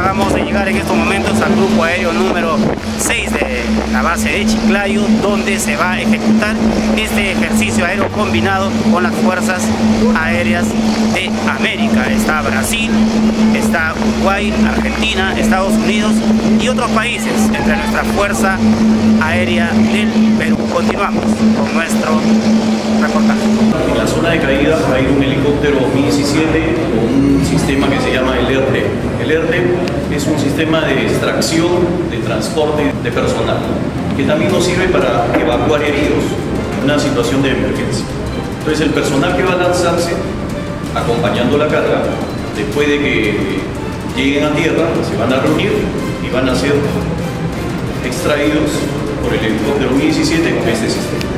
acabamos de llegar en estos momentos al grupo aéreo número 6 de la base de Chiclayo, donde se va a ejecutar este ejercicio aéreo combinado con las fuerzas aéreas de América. Está Brasil, está Uruguay, Argentina, Estados Unidos y otros países entre nuestra Fuerza Aérea del Perú. Continuamos con nuestro reportaje. En la zona de caída hay un helicóptero Mi-17 con un sistema que se llama el ERTE. El ERTE es un sistema de extracción, de transporte de personal, que también nos sirve para evacuar heridos en una situación de emergencia. Entonces el personal que va a lanzarse acompañando la carga, después de que lleguen a tierra, se van a reunir y van a ser extraídos por el helicóptero Mi-17 con este sistema.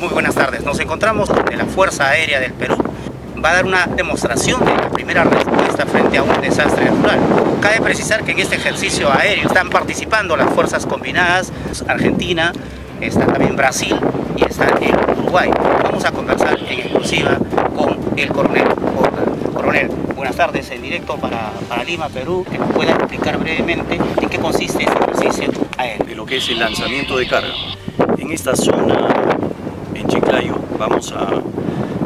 Muy buenas tardes. Nos encontramos donde la Fuerza Aérea del Perú va a dar una demostración de la primera respuesta frente a un desastre natural. Cabe precisar que en este ejercicio aéreo están participando las fuerzas combinadas Argentina, está también Brasil y está el Uruguay. Vamos a conversar en exclusiva con el coronel. Coronel, buenas tardes en directo para, para Lima, Perú. Que nos pueda explicar brevemente en qué consiste este ejercicio aéreo. de lo que es el lanzamiento de carga. En esta zona, Chiclayo, vamos a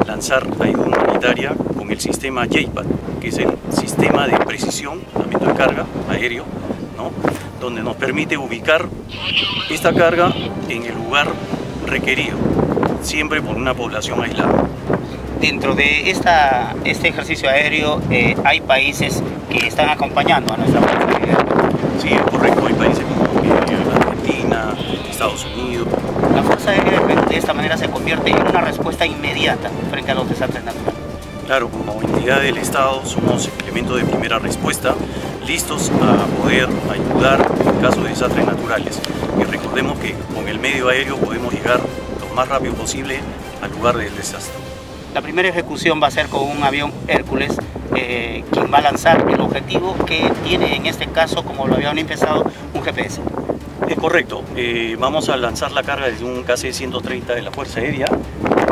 lanzar ayuda humanitaria con el sistema JPAD, que es el sistema de precisión, lanzamiento de carga aéreo, ¿no? donde nos permite ubicar esta carga en el lugar requerido, siempre por una población aislada. Dentro de esta, este ejercicio aéreo eh, hay países que están acompañando a nuestra. Sí, es correcto, hay países como eh, Argentina, Estados Unidos, La Fuerza Aérea de esta manera se convierte en una respuesta inmediata frente a los desastres naturales. Claro, como entidad del Estado somos elementos de primera respuesta, listos a poder ayudar en caso de desastres naturales. Y recordemos que con el medio aéreo podemos llegar lo más rápido posible al lugar del desastre. La primera ejecución va a ser con un avión Hércules, eh, quien va a lanzar el objetivo que tiene en este caso, como lo habían empezado, un GPS. Es correcto, eh, vamos a lanzar la carga desde un KC-130 de la Fuerza Aérea,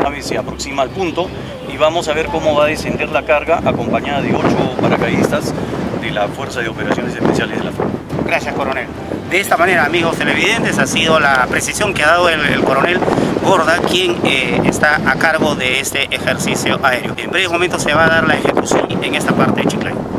nave se aproxima al punto y vamos a ver cómo va a descender la carga acompañada de ocho paracaidistas de la Fuerza de Operaciones Especiales de la FARC. Gracias, coronel. De esta manera, amigos televidentes, ha sido la precisión que ha dado el, el coronel Gorda, quien eh, está a cargo de este ejercicio aéreo. En breve momento se va a dar la ejecución en esta parte de Chiclayo.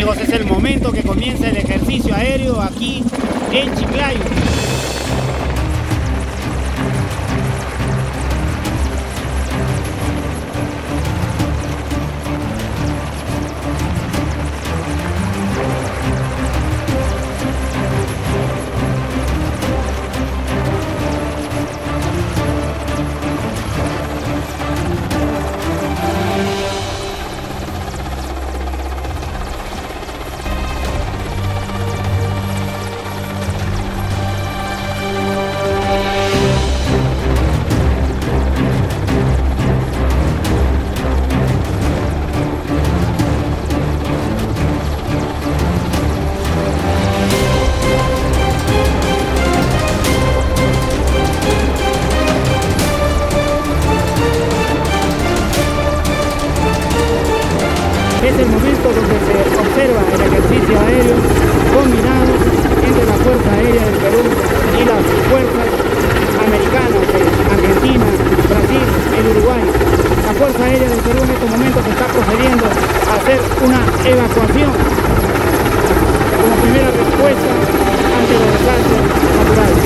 Amigos, es el momento que comienza el ejercicio aéreo aquí en Chiclayo. Evacuación como primera respuesta ante los desastres naturales.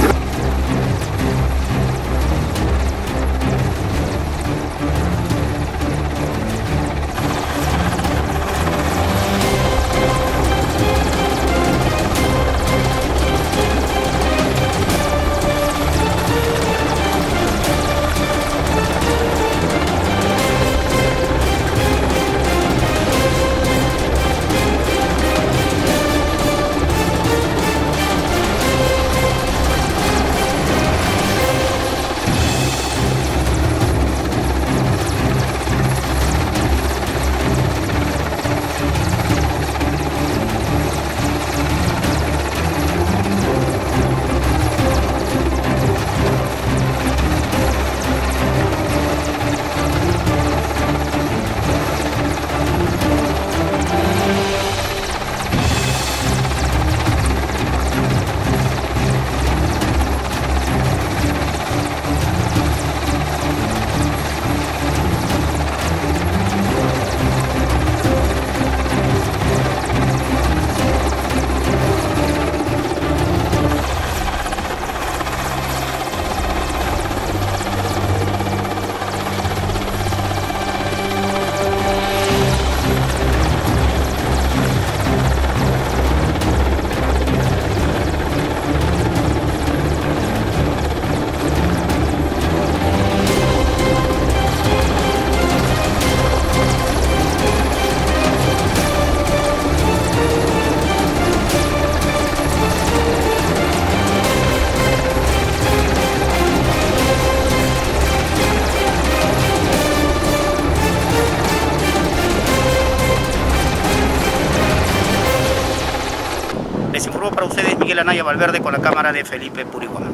Les informó para ustedes Miguel Anaya Valverde con la cámara de Felipe Puriguamán.